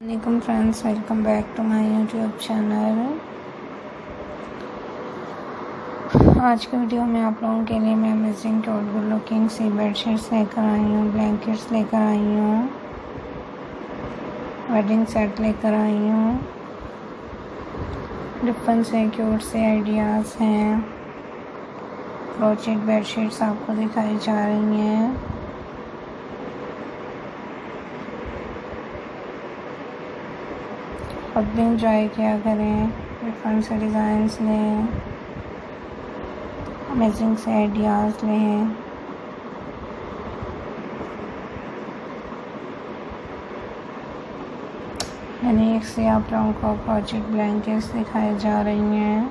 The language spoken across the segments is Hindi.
वालेकुम friends welcome back to my YouTube channel आज के वीडियो में आप लोगों के लिए मैं अमेजिंग टोट गुड लुकिंग सी बेडशीट्स लेकर आई हूँ ब्लैंकेट्स लेकर आई हूँ वेडिंग सेट लेकर आई हूँ। डिफरेंट से क्यूट से आइडियाज़ हैं। क्रोचेट बेडशीट्स आपको दिखाई जा रही हैं। खुद भी इंजॉय किया करें। डिफरेंट से डिज़ाइंस लें। अमेजिंग से आइडियाज़ लें। यूनिक से आप लोगों को प्रोजेक्ट ब्लैंकेट्स दिखाई जा रही हैं।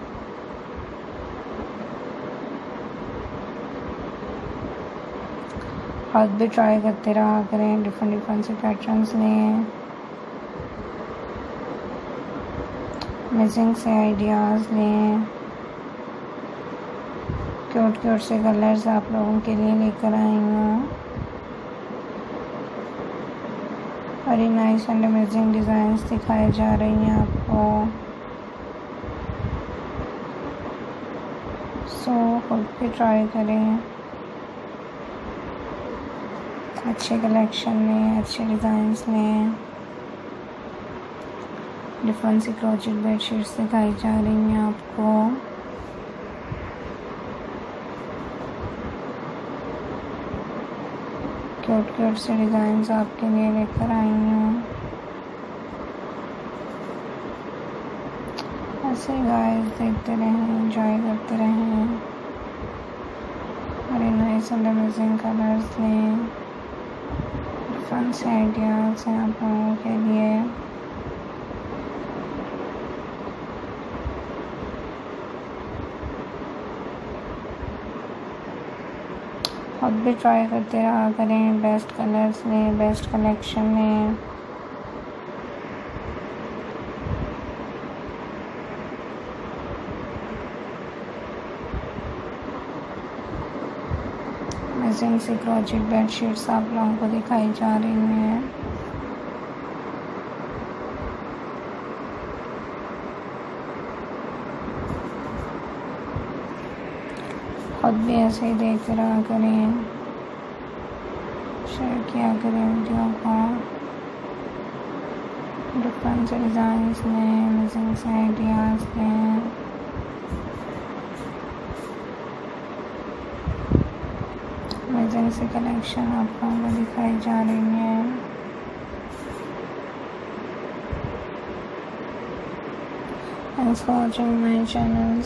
खुद भी ट्राई करते रहा करें। डिफरेंट डिफरेंट से पैटर्न्स लें। अमेजिंग से आइडियाज़ लें। क्यूट क्यूट से कलर्स आप लोगों के लिए लेकर आई हूँ। Very nice and amazing designs दिखाई जा रही हैं आपको। सो खुद भी ट्राई करें। अच्छे कलेक्शन में, अच्छे डिज़ाइंस लें डिफरेंट सी क्रोचेट बेडशीट्स दिखाई जा रही हैं आपको। क्यूट क्यूट से डिज़ाइन आपके लिए लेकर आई हूँ। ऐसे गाइस देखते रहें एंजॉय करते रहें। Very nice and amazing colours लें। डिफरेंट से आइडियाज़ हैं आप लोगों के लिए। खुद भी ट्राई करते रहा करें बेस्ट कलर्स में बेस्ट कलेक्शन में। सी क्रॉचेट बेडशीट्स आप लोगों को दिखाई जा रही हैं। खुद भी ऐसे ही देख रहा करें। शेयर किया करें वीडियो को। डिफरेंट डिज़ाइंस में अमेजिंग से आइडियाज़ में अमेजिंग से कलेक्शन आप लोगों को दिखाई जा रही है। Thanks for watching my channel.